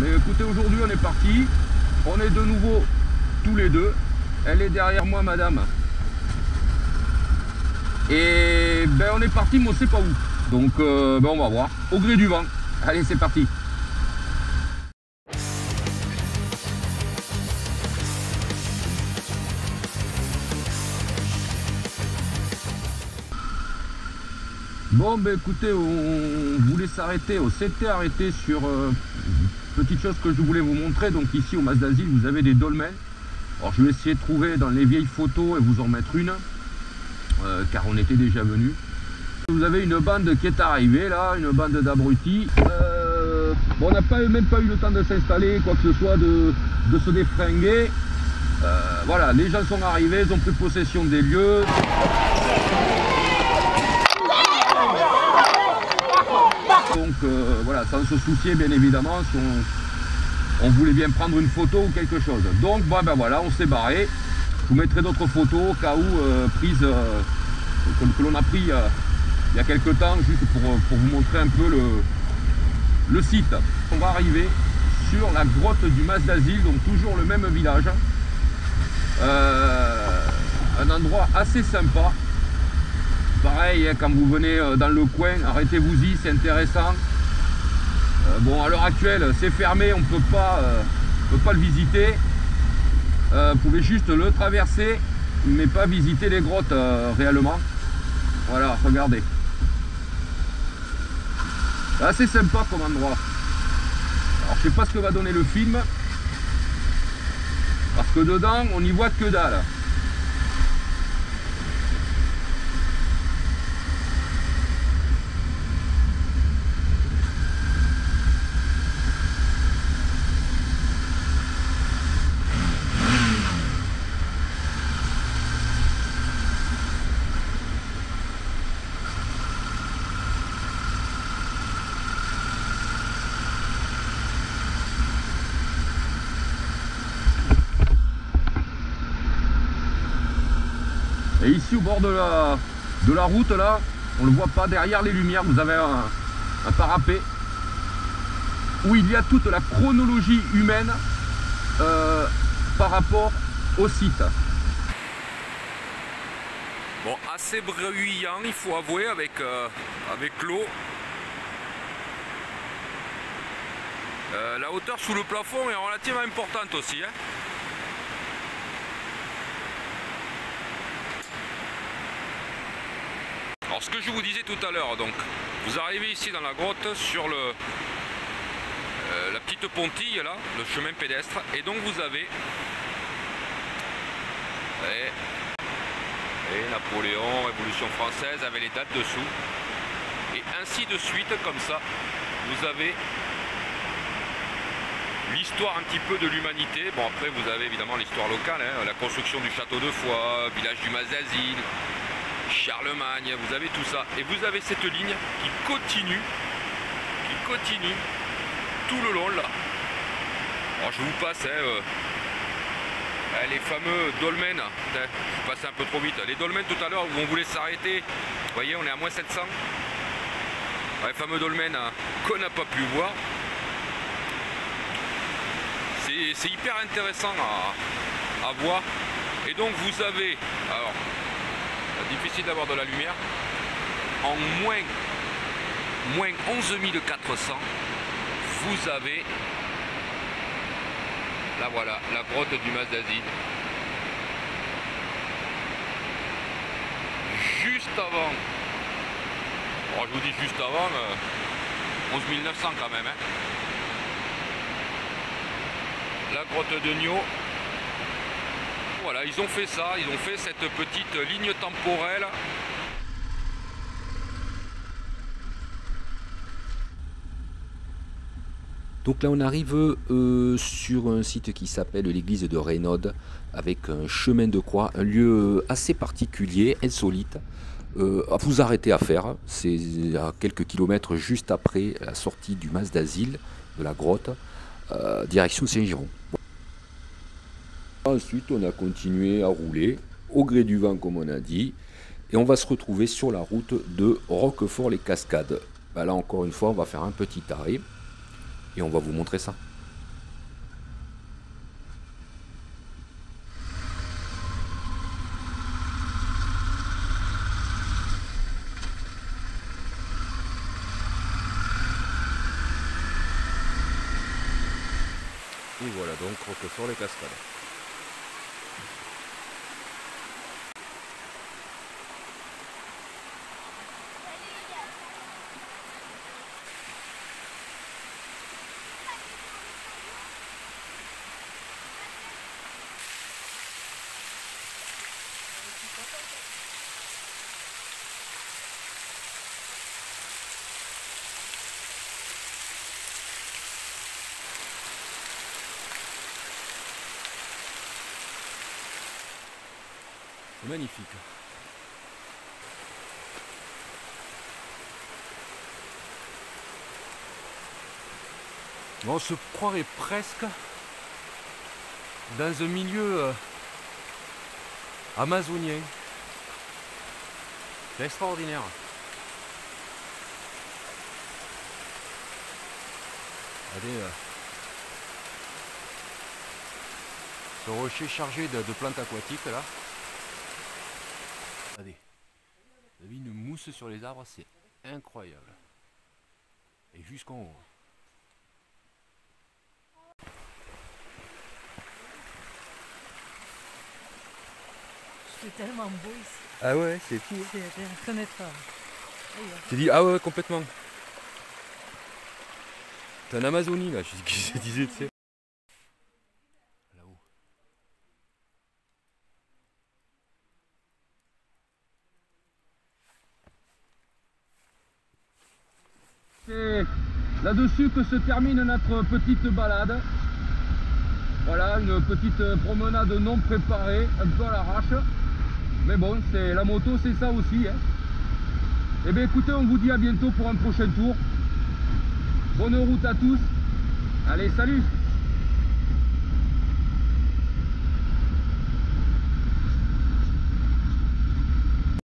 Mais écoutez, aujourd'hui on est parti. On est de nouveau tous les deux. Elle est derrière moi, madame. Et ben on est parti, mais on sait pas où. Donc euh, ben, on va voir. Au gré du vent. Allez, c'est parti. Bon, ben écoutez, on voulait s'arrêter, on s'était arrêté sur euh, petite chose que je voulais vous montrer. Donc ici au Mas d'Asile, vous avez des dolmens. Alors je vais essayer de trouver dans les vieilles photos et vous en mettre une, euh, car on était déjà venu. Vous avez une bande qui est arrivée là, une bande d'abrutis. Euh, bon, on n'a pas, même pas eu le temps de s'installer, quoi que ce soit, de, de se défringuer. voilà, les gens sont arrivés, ils ont pris possession des lieux. Donc euh, voilà, sans se soucier bien évidemment si on, voulait bien prendre une photo ou quelque chose. Donc bah, ben voilà, on s'est barré. Je vous mettrai d'autres photos au cas où euh, prises euh, que, l'on a pris il y a quelques temps, juste pour, vous montrer un peu le, le site. On va arriver sur la grotte du Mas d'Asile, donc toujours le même village. un endroit assez sympa Pareil, hein, quand vous venez euh, dans le coin, arrêtez-vous-y, c'est intéressant. Euh, bon, à l'heure actuelle, c'est fermé, on ne peut pas le visiter. Euh, vous pouvez juste le traverser, mais pas visiter les grottes réellement. Voilà, regardez. Assez sympa comme endroit. Alors, je sais pas ce que va donner le film. Parce que dedans, on n'y voit que dalle. Et ici au bord de la, de la route là, on ne le voit pas derrière les lumières, vous avez un, parapet où il y a toute la chronologie humaine euh, par rapport au site. Bon, assez bruyant, il faut avouer, avec, euh, avec l'eau. Euh, la hauteur sous le plafond est relativement importante aussi. Hein. Alors ce que je vous disais tout à l'heure, donc vous arrivez ici dans la grotte sur le euh, la petite pontille là, le chemin pédestre, et donc vous avez et, Napoléon, Révolution française avec les dates dessous, et ainsi de suite comme ça, vous avez l'histoire un petit peu de l'humanité. Bon après vous avez évidemment l'histoire locale, hein, la construction du château de Foix, village du Mazazine, Charlemagne, vous avez tout ça. Et vous avez cette ligne qui continue, qui continue tout le long là. Alors je vous passe hein, euh, les fameux dolmens. Je passe un peu trop vite. Les dolmens tout à l'heure où on voulait s'arrêter. Vous voyez, on est à moins 700. Les fameux dolmens hein, qu'on n'a pas pu voir. C'est hyper intéressant à, voir. Et donc vous avez, difficile d'avoir de la lumière. En moins, moins 11 400, vous avez, là voilà, la grotte du Mas Juste avant, oh, je vous dis juste avant, 11 euh, 900 quand même. Hein. La grotte de Nio, voilà, ils ont fait ça, ils ont fait cette petite ligne temporelle. Donc là on arrive euh, sur un site qui s'appelle l'église de Reynaud avec un chemin de croix, un lieu assez particulier, insolite. Euh, vous arrêter à faire, c'est à quelques kilomètres juste après la sortie du mas d'asile de la grotte, euh, direction Saint-Giron. Ensuite, on a continué à rouler au gré du vent, comme on a dit, et on va se retrouver sur la route de Roquefort-les-Cascades. Bah là, encore une fois, on va faire un petit arrêt et on va vous montrer ça. Et voilà donc Roquefort les Cascades. C'est magnifique. On se croirait presque dans un milieu euh, amazonien. C'est extraordinaire. Regardez euh, ce rocher chargé de plantes aquatiques là. Regardez. Vous avez une mousse sur les arbres, c'est incroyable. Et jusqu'en haut. C'est tellement beau ici. Ah ouais, c'est fou. C'est reconnaître pas. Tu dis, ah ouais, complètement. T'es en Amazonie là, je disais, tu sais. C'est là-dessus que se termine notre petite balade. Voilà, une petite promenade non préparée, un peu à l'arrache. Mais bon, c'est la moto, c'est ça aussi. Hein. Eh bien écoutez, on vous dit à bientôt pour un prochain tour. Bonne route à tous. Allez, salut